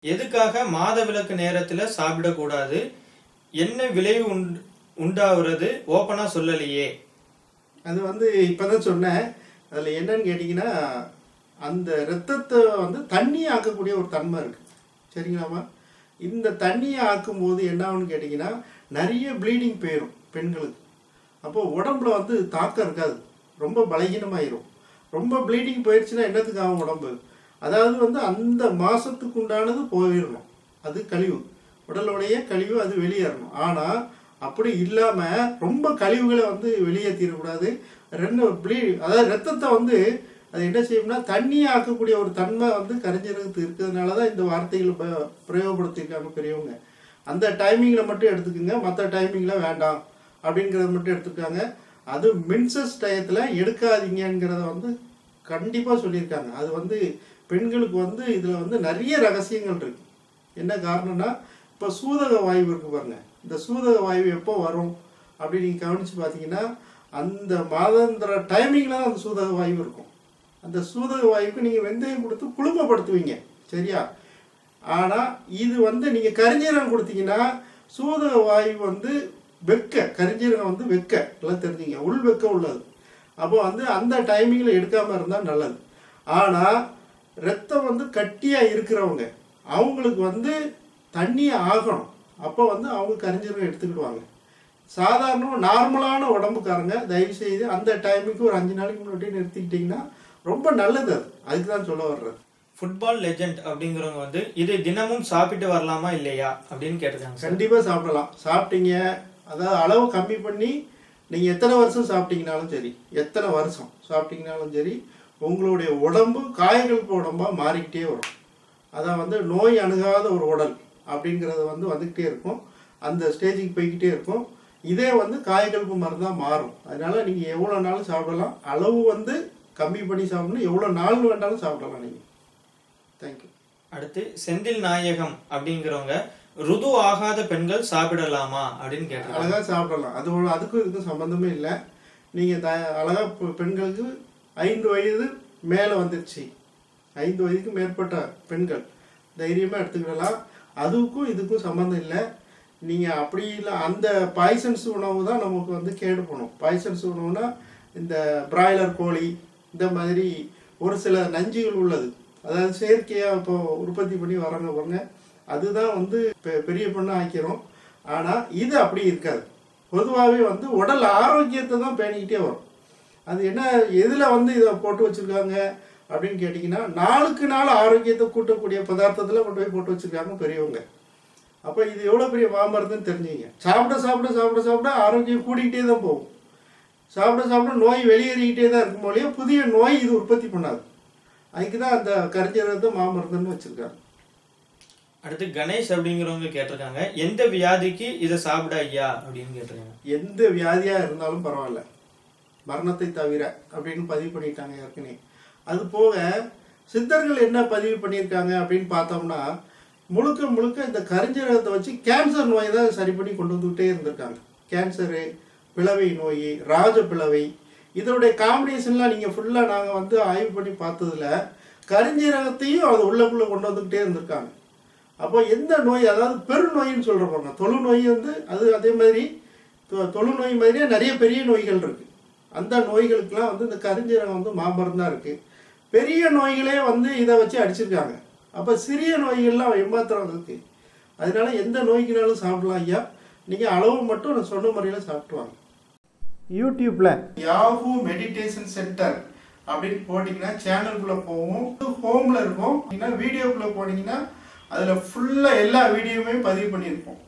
எதுக்காக மாத விளக்கு நேரத்தில் சாப்பிடக்கூடாது? என்ன விளைவு உண் உண்டாகிறது? ஓப்பனாக சொல்லலையே. அது வந்து இப்போதான் சொன்னேன். அதில் என்னன்னு கேட்டிங்கன்னா அந்த ரத்தத்தை வந்து தண்ணி ஆக்கக்கூடிய ஒரு தன்மை இருக்குது சரிங்களாம்மா? இந்த தண்ணியை ஆக்கும்போது என்ன ஆகுன்னு கேட்டிங்கன்னா நிறைய ப்ளீடிங் போயிடும் பெண்களுக்கு. அப்போது உடம்புல வந்து தாக்கம் இருக்காது. ரொம்ப பலகீனமாயிரும். ரொம்ப ப்ளீடிங் போயிடுச்சுன்னா என்னத்துக்கு ஆகும் உடம்பு? அதாவது வந்து அந்த மாசத்துக்கு உண்டானது போயிடணும் அது கழிவு. உடலுடைய கழிவு அது வெளியேறணும். ஆனால் அப்படி இல்லாமல் ரொம்ப கழிவுகளை வந்து வெளியேற்றிடக்கூடாது ரெண்டு ப்ளீ அதாவது ரத்தத்தை வந்து அது என்ன செய்யும்னா தண்ணி ஆக்கக்கூடிய ஒரு தன்மை வந்து கரைஞ்சிருக்கு இருக்கிறதுனால தான் இந்த வார்த்தைகளை ப- பிரயோகப்படுத்தியிருக்காங்க பெரியவங்க. அந்த டைமிங்கில் மட்டும் எடுத்துக்கோங்க. மற்ற டைமிங்கில் வேண்டாம். அப்படிங்கிறத மட்டும் எடுத்துக்காங்க அது மின்சஸ் டயத்தில் எடுக்காதீங்கங்கிறத வந்து கண்டிப்பாக சொல்லியிருக்காங்க. அது வந்து பெண்களுக்கு வந்து இதில் வந்து நிறைய ரகசியங்கள் இருக்கு. என்ன காரணம்னா இப்போ சூதக வாயு இருக்கு பாருங்க. இந்த சூதக வாயு எப்போ வரும் அப்படி நீங்கள் கவனித்து பார்த்தீங்கன்னா அந்த மாதாந்திர டைமிங்கில் தான் அந்த சூதக வாயு இருக்கும். அந்த சூதக வாயுக்கு நீங்கள் வெந்தயம் கொடுத்து குழுமப்படுத்துவீங்க சரியா? ஆனால் இது வந்து நீங்கள் கரிஞ்சீரகம் கொடுத்தீங்கன்னா சூதக வாயு வந்து வெக்க கரிஞ்சீரகம் வந்து வெக்க. எல்லாம் தெரிஞ்சுங்க. உள் வெக்க உள்ளது. அப்போ வந்து அந்த டைமிங்கில் எடுக்காமல் இருந்தால் நல்லது. ஆனால் ரத்தம் வந்து கட்டியாக இருக்கிறவங்க அவங்களுக்கு வந்து தண்ணியை ஆகணும். அப்போ வந்து அவங்க கரிஞ்சீரகம் எடுத்துக்கிடுவாங்க. சாதாரண நார்மலான உடம்புக்காரங்க தயவு செய்து அந்த டைமுக்கு ஒரு அஞ்சு நாளைக்கு முன்னாடி நிறுத்திக்கிட்டிங்கன்னா ரொம்ப நல்லது அது. அதுக்கு தான் சொல்ல வர்றது. ஃபுட்பால் லெஜெண்ட் அப்படிங்கிறவங்க வந்து இதை தினமும் சாப்பிட்டு வரலாமா இல்லையா அப்படின்னு கேட்டிருக்காங்க கண்டிப்பாக சாப்பிடலாம். சாப்பிட்டீங்க அதாவது அளவு கம்மி பண்ணி நீங்கள் எத்தனை வருஷம் சாப்பிட்டீங்கனாலும் சரி எத்தனை வருஷம் சாப்பிட்டீங்கனாலும் சரி உங்களுடைய உடம்பு காயகல்ப உடம்பாக மாறிக்கிட்டே வரும். அதான் வந்து நோய் அணுகாத ஒரு உடல் அப்படிங்கிறது வந்து வந்துக்கிட்டே இருக்கும். அந்த ஸ்டேஜுக்கு போய்கிட்டே இருக்கும். இதே வந்து காயகல்பு மருந்தாக மாறும். அதனால நீங்கள் எவ்வளோ நாளும் சாப்பிடலாம். அளவு வந்து கம்மி பண்ணி சாப்பிடணும். எவ்வளோ நாள் வேண்டாலும் சாப்பிடலாம் நீங்கள் தேங்க்யூ அடுத்து செந்தில் நாயகம் அப்படிங்கிறவங்க ருது ஆகாத பெண்கள் சாப்பிடலாமா? அப்படின்னு கேட்டிருக்காங்க. அழகா சாப்பிடலாம். அது அதுக்கும் இதுக்கும் சம்பந்தமே இல்லை. நீங்கள் த அழகா பெ- பெண்களுக்கு ஐந்து வயது மேலே வந்துருச்சு. ஐந்து வயதுக்கு மேற்பட்ட பெண்கள். தைரியமாக எடுத்துக்கிடலாம். அதுக்கும் இதுக்கும் சம்மந்தம் இல்லை. நீங்கள் அப்படி இல்லை அந்த பாய்சன்ஸ் உணவு தான் நமக்கு வந்து கேடு பண்ணும். பாய்சன்ஸ் உணவுனா இந்த பிராய்லர் கோழி இந்த மாதிரி ஒரு சில நஞ்சுகள் உள்ளது. அதாவது செயற்கையாக இப்போ உற்பத்தி பண்ணி வராங்க பாருங்க. அதுதான் வந்து பெ- பெரிய பொண்ணு ஆக்கிறோம் ஆனால் இது அப்படி இருக்காது. பொதுவாகவே வந்து உடல் ஆரோக்கியத்தை தான் பேணிக்கிட்டே வரும். அது என்ன எதில் வந்து இதை போட்டு வச்சுருக்காங்க அப்படின்னு கேட்டிங்கன்னா நாளுக்கு நாள் ஆரோக்கியத்தை கூட்டக்கூடிய பதார்த்தத்தில் கொண்டு போய் போட்டு வச்சுருக்காங்க பெரியவங்க. அப்போ இது எவ்வளோ பெரிய மாமருந்துன்னு தெரிஞ்சுங்க. சாப்பிட சாப்பிட சாப்பிட சாப்பிட ஆரோக்கியம் கூடிக்கிட்டே தான் போகும். சாப்பிட சாப்பிட நோய் வெளியேறிக்கிட்டே தான் இருக்கும் போலயே புதிய நோய் இது உற்பத்தி பண்ணாது. அதுக்கு தான் அந்த கரிஞ்சரத்தை மாமருந்துன்னு வச்சுருக்காங்க. அடுத்து கணேஷ் அப்படிங்கிறவங்க கேட்டிருக்காங்க எந்த வியாதிக்கு இதை சாப்பிட ஐயா அப்படின்னு கேட்டிருக்காங்க. எந்த வியாதியாக இருந்தாலும் பரவாயில்ல. மரணத்தை தவிர அப்படின்னு பதிவு பண்ணிட்டாங்க ஏற்கனவே அது போக சித்தர்கள் என்ன பதிவு பண்ணியிருக்காங்க அப்படின்னு பார்த்தோம்னா முழுக்க முழுக்க இந்த கரிஞ்சீரகத்தை வச்சு கேன்சர் நோயை தான் சரி பண்ணி கொண்டு வந்துக்கிட்டே இருந்திருக்காங்க. கேன்சரு பிளவை நோய் ராஜ பிளவை. இதனுடைய காம்பினேஷன்லாம் நீங்கள் ஃபுல்லாக நாங்கள் வந்து ஆய்வு பண்ணி பார்த்ததுல கரிஞ்சீரகத்தையும் அது உள்ளக்குள்ளே கொண்டு வந்துக்கிட்டே இருந்திருக்காங்க. அப்போ எந்த நோய் அதாவது பெருநோயின்னு சொல்கிறப்போங்க தொழு நோய் வந்து அது அதே மாதிரி தொழுநோய் தொழு நோய் மாதிரியே நிறைய பெரிய நோய்கள் இருக்குது அந்த நோய்களுக்கெல்லாம் வந்து இந்த கரிஞ்சீரகம் வந்து மாமருந்தா இருக்கு. பெரிய நோய்களே வந்து இதை வச்சு அடிச்சிருக்காங்க. அப்போ சிறிய நோய்கள்லாம் ஏமாத்திரம் இருக்கு. அதனால எந்த நோய்க்குனாலும் சாப்பிடலாம் ஐயா. நீங்கள் அளவு மட்டும் நான் சொன்ன முறையில் சாப்பிட்டு வாங்க. யூடியூப்ல யாஹூ மெடிடேஷன் சென்டர் அப்படின்னு போட்டிங்கன்னா சேனலுக்குள்ள போகும். ஹோம்ல இருக்கும். வீடியோக்குள்ள போனீங்கன்னா அதுல ஃபுல்லா எல்லா வீடியோவுமே பதிவு பண்ணியிருப்போம்.